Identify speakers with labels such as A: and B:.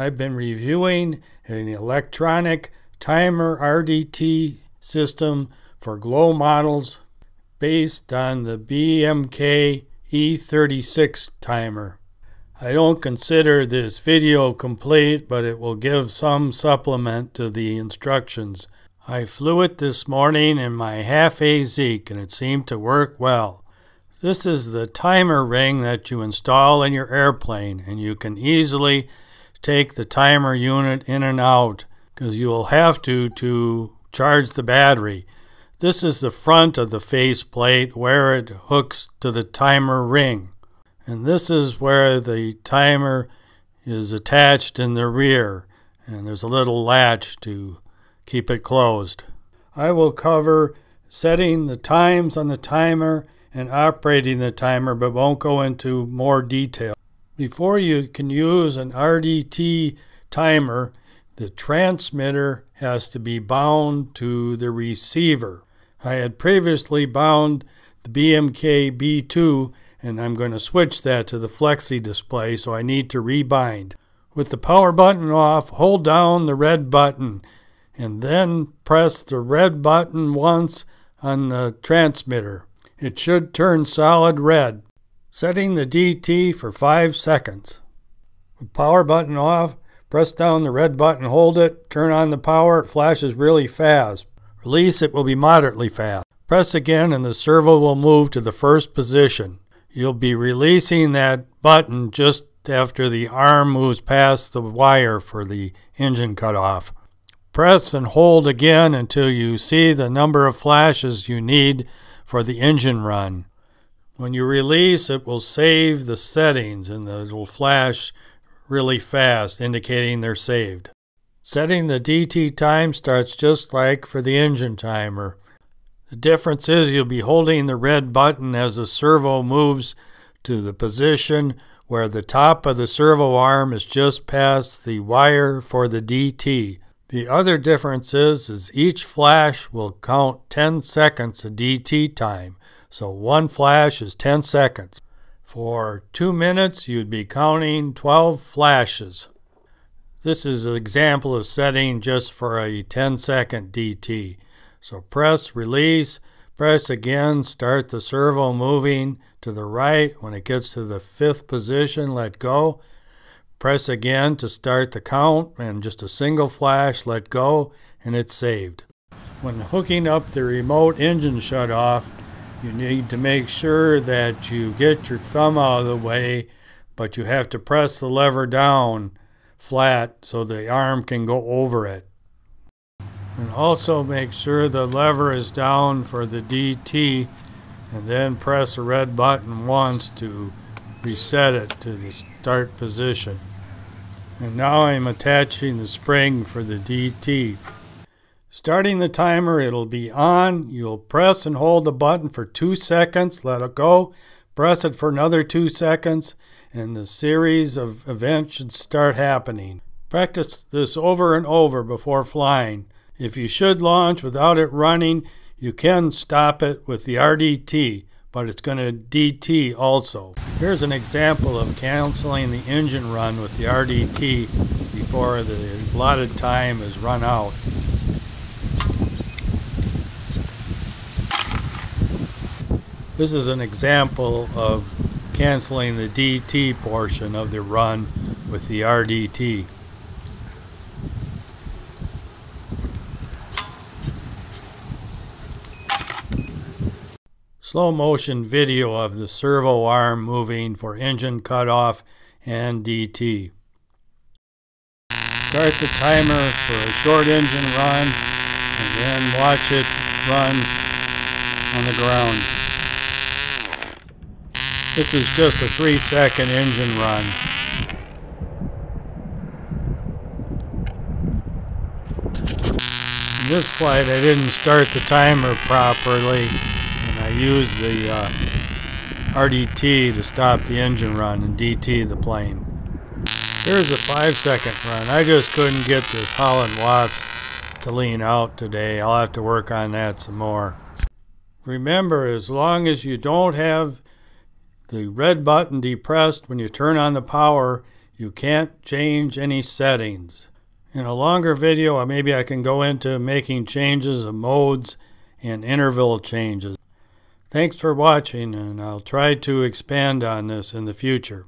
A: I've been reviewing an electronic timer RDT system for glow models based on the BMK E36 timer. I don't consider this video complete, but it will give some supplement to the instructions. I flew it this morning in my half-A Zeek and it seemed to work well. This is the timer ring that you install in your airplane and you can easily take the timer unit in and out because you will have to to charge the battery. This is the front of the faceplate where it hooks to the timer ring. And this is where the timer is attached in the rear. And there's a little latch to keep it closed. I will cover setting the times on the timer and operating the timer, but won't go into more detail. Before you can use an RDT timer, the transmitter has to be bound to the receiver. I had previously bound the BMK B2 and I'm going to switch that to the Flexi display so I need to rebind. With the power button off, hold down the red button and then press the red button once on the transmitter. It should turn solid red. Setting the DT for 5 seconds. With power button off, press down the red button, hold it, turn on the power, it flashes really fast. Release it will be moderately fast. Press again and the servo will move to the first position. You'll be releasing that button just after the arm moves past the wire for the engine cutoff. Press and hold again until you see the number of flashes you need for the engine run. When you release, it will save the settings and it will flash really fast, indicating they're saved. Setting the DT time starts just like for the engine timer. The difference is you'll be holding the red button as the servo moves to the position where the top of the servo arm is just past the wire for the DT. The other difference is, is each flash will count 10 seconds of DT time, so one flash is 10 seconds. For two minutes, you'd be counting 12 flashes. This is an example of setting just for a 10 second DT. So press release, press again, start the servo moving to the right. When it gets to the fifth position, let go. Press again to start the count and just a single flash, let go, and it's saved. When hooking up the remote engine shut off, you need to make sure that you get your thumb out of the way, but you have to press the lever down flat so the arm can go over it. And also make sure the lever is down for the DT and then press the red button once to reset it to the start position. And now I'm attaching the spring for the DT. Starting the timer, it'll be on. You'll press and hold the button for two seconds, let it go, press it for another two seconds, and the series of events should start happening. Practice this over and over before flying. If you should launch without it running, you can stop it with the RDT, but it's going to DT also. Here's an example of canceling the engine run with the RDT before the allotted time is run out. This is an example of canceling the DT portion of the run with the RDT. Slow motion video of the servo arm moving for engine cutoff and DT. Start the timer for a short engine run and then watch it run on the ground. This is just a three second engine run. In this flight I didn't start the timer properly used the uh, RDT to stop the engine run and DT the plane. Here's a five second run. I just couldn't get this Holland Wasp to lean out today. I'll have to work on that some more. Remember, as long as you don't have the red button depressed when you turn on the power, You can't change any settings. In a longer video, maybe I can go into making changes of modes and interval changes. Thanks for watching, and I'll try to expand on this in the future.